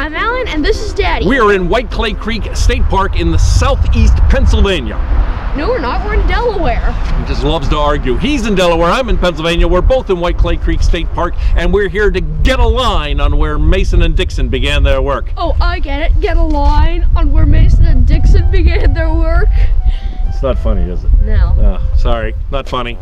I'm Alan, and this is Daddy. We are in White Clay Creek State Park in the southeast Pennsylvania. No, we're not. We're in Delaware. He just loves to argue. He's in Delaware, I'm in Pennsylvania. We're both in White Clay Creek State Park, and we're here to get a line on where Mason and Dixon began their work. Oh, I get it. Get a line on where Mason and Dixon began their work. It's not funny, is it? No. Oh, sorry, not funny.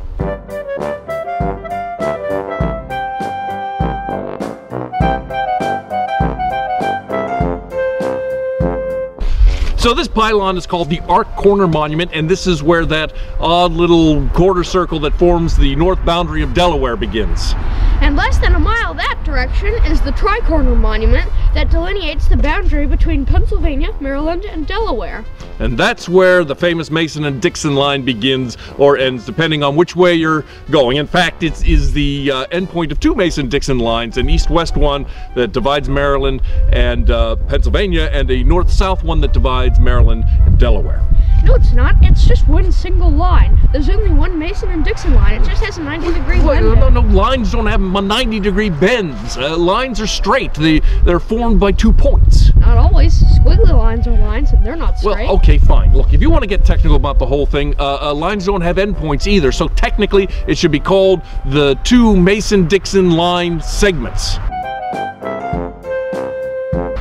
So this pylon is called the Arc Corner Monument, and this is where that odd little quarter circle that forms the north boundary of Delaware begins. And less than a mile that direction is the Tricorner Monument that delineates the boundary between Pennsylvania, Maryland, and Delaware. And that's where the famous Mason and Dixon line begins or ends, depending on which way you're going. In fact, it is the uh, endpoint of two Mason-Dixon lines, an east-west one that divides Maryland and uh, Pennsylvania, and a north-south one that divides Maryland and Delaware. No, it's not. It's just one single line. There's only one Mason and Dixon line. It just has a 90 degree Well, bend. no, no, lines don't have 90 degree bends. Uh, lines are straight. They, they're formed by two points. Not always. Squiggly lines are lines, and they're not straight. Well, okay, fine. Look, if you want to get technical about the whole thing, uh, uh, lines don't have endpoints either. So technically, it should be called the two Mason-Dixon line segments.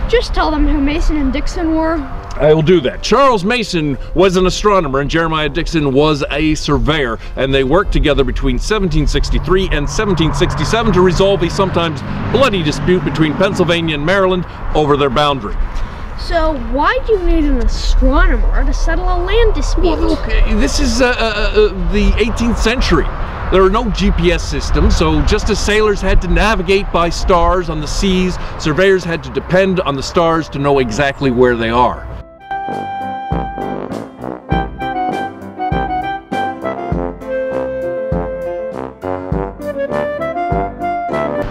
Just tell them who Mason and Dixon were. I will do that. Charles Mason was an astronomer and Jeremiah Dixon was a surveyor, and they worked together between 1763 and 1767 to resolve a sometimes bloody dispute between Pennsylvania and Maryland over their boundary. So why do you need an astronomer to settle a land dispute? Well, look, uh, this is uh, uh, uh, the 18th century. There are no GPS systems, so just as sailors had to navigate by stars on the seas, surveyors had to depend on the stars to know exactly where they are.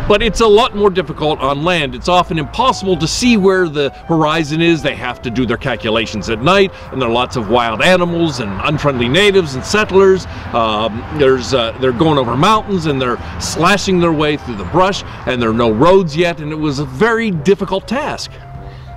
But it's a lot more difficult on land. It's often impossible to see where the horizon is. They have to do their calculations at night, and there are lots of wild animals and unfriendly natives and settlers. Um, there's uh, they're going over mountains and they're slashing their way through the brush, and there are no roads yet, and it was a very difficult task.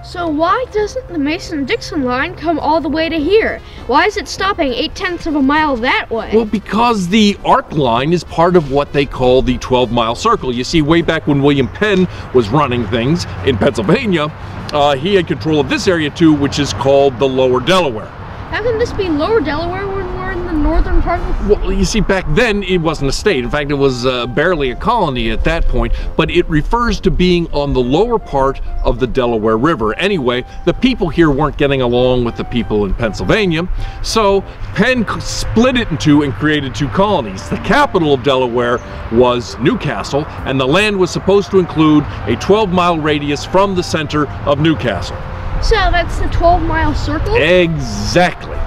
So why doesn't the Mason-Dixon line come all the way to here? Why is it stopping eight tenths of a mile that way? Well, because the arc line is part of what they call the 12 mile circle. You see, way back when William Penn was running things in Pennsylvania, uh, he had control of this area too, which is called the Lower Delaware. How can this be Lower Delaware when we're in the northern part of the Well, you see, back then it wasn't a state. In fact, it was uh, barely a colony at that point, but it refers to being on the lower part of the Delaware River. Anyway, the people here weren't getting along with the people in Pennsylvania, so Penn split it in two and created two colonies. The capital of Delaware was New Castle, and the land was supposed to include a 12 mile radius from the center of New Castle. So that's the 12 mile circle? Exactly.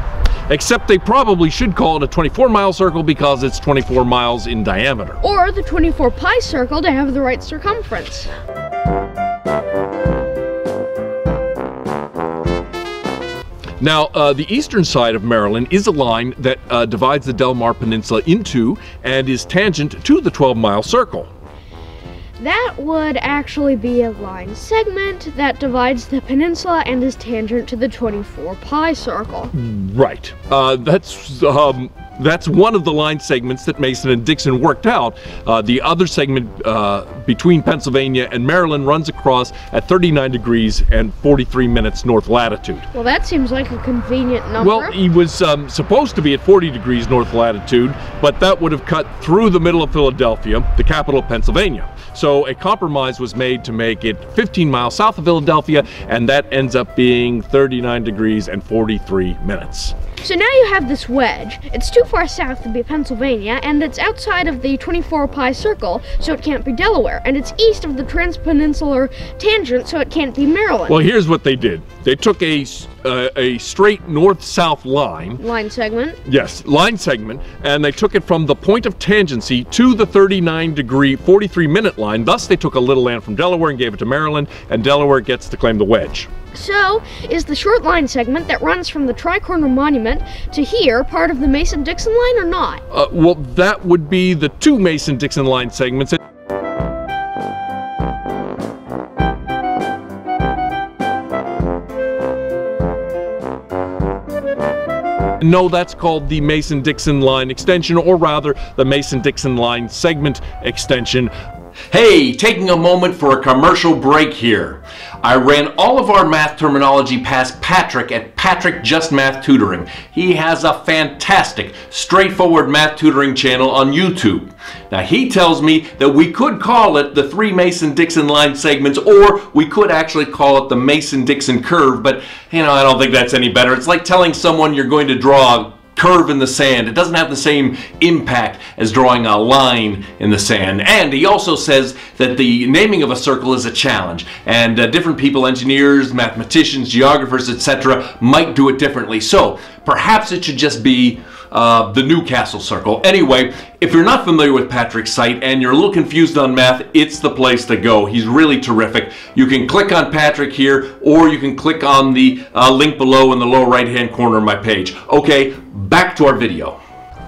Except they probably should call it a 24 mile circle because it's 24 miles in diameter. Or the 24 pi circle to have the right circumference. Now, uh, the eastern side of Maryland is a line that uh, divides the Delmarva Peninsula into and is tangent to the 12 mile circle. That would actually be a line segment that divides the peninsula and is tangent to the 24 pi circle. Right. Uh, that's um, that's one of the line segments that Mason and Dixon worked out. Uh, the other segment uh, between Pennsylvania and Maryland runs across at 39 degrees and 43 minutes north latitude. Well, that seems like a convenient number. Well, he was um, supposed to be at 40 degrees north latitude, but that would have cut through the middle of Philadelphia, the capital of Pennsylvania. So a compromise was made to make it 15 miles south of Philadelphia, and that ends up being 39 degrees and 43 minutes. So now you have this wedge. It's too far south to be Pennsylvania, and it's outside of the 24 pi circle, so it can't be Delaware. And it's east of the transpeninsular tangent, so it can't be Maryland. Well, here's what they did. They took a, uh, a straight north-south line, Line segment. yes, line segment, and they took it from the point of tangency to the 39 degree, 43 minute line. Thus, they took a little land from Delaware and gave it to Maryland, and Delaware gets to claim the wedge. So is the short line segment that runs from the Tricorner Monument to here part of the Mason-Dixon line or not? Uh, well, that would be the two Mason-Dixon line segments. No, that's called the Mason-Dixon line extension, or rather the Mason-Dixon line segment extension. Hey, taking a moment for a commercial break here. I ran all of our math terminology past Patrick at Patrick Just Math Tutoring. He has a fantastic, straightforward math tutoring channel on YouTube. Now, he tells me that we could call it the three Mason-Dixon line segments, or we could actually call it the Mason-Dixon curve, but, you know, I don't think that's any better. It's like telling someone you're going to draw curve in the sand. It doesn't have the same impact as drawing a line in the sand. And he also says that the naming of a circle is a challenge, and uh, different people, engineers, mathematicians, geographers, etc., might do it differently. So perhaps it should just be uh, the New Castle Circle. Anyway, if you're not familiar with Patrick's site and you're a little confused on math, it's the place to go. He's really terrific. You can click on Patrick here, or you can click on the uh, link below in the lower right hand corner of my page. Okay, back to our video.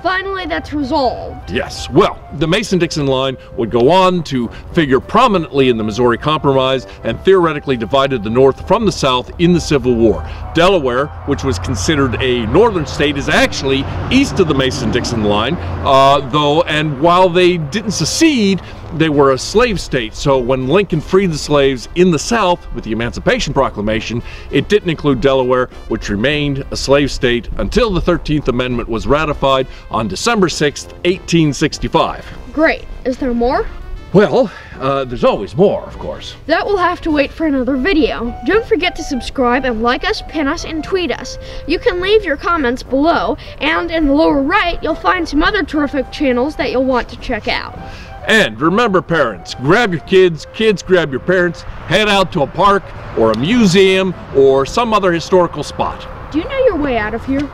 Finally, that's resolved. Yes. Well, the Mason-Dixon line would go on to figure prominently in the Missouri Compromise and theoretically divided the North from the South in the Civil War. Delaware, which was considered a northern state, is actually east of the Mason-Dixon line, uh, though, and while they didn't secede, they were a slave state, so when Lincoln freed the slaves in the South with the Emancipation Proclamation, it didn't include Delaware, which remained a slave state until the 13th Amendment was ratified on December 6, 1865. Great. Is there more? Well, uh, there's always more, of course. That will have to wait for another video. Don't forget to subscribe and like us, pin us, and tweet us. You can leave your comments below, and in the lower right, you'll find some other terrific channels that you'll want to check out. And remember, parents, grab your kids, kids grab your parents, head out to a park or a museum or some other historical spot. Do you know your way out of here?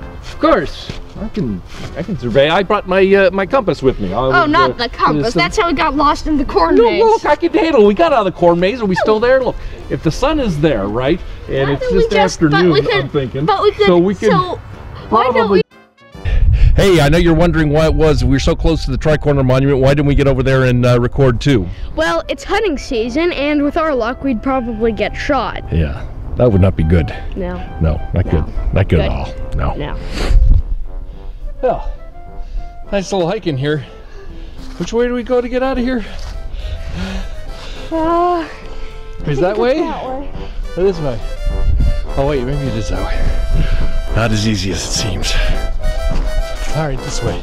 Of course. I can I can survey. I brought my uh, my compass with me. oh, not the compass. That's how we got lost in the corn no, maze. look, I can handle. We got out of the corn maze. Are we still there? Look, if the sun is there, right, and Why it's just just- afternoon, could- I'm thinking. But we could. So we could So why don't probably. we? Hey, I know you're wondering why it was. We were so close to the Tricorner Monument. Why didn't we get over there and uh, record too? Well, it's hunting season, and with our luck, we'd probably get shot. Yeah, that would not be good. No, No, not good. Not good, at all. No. no. Well, nice little hike in here. Which way do we go to get out of here? Uh, Is that way? that way. Or this way? Oh wait, maybe it is that way. Not as easy as it seems. All right, this way.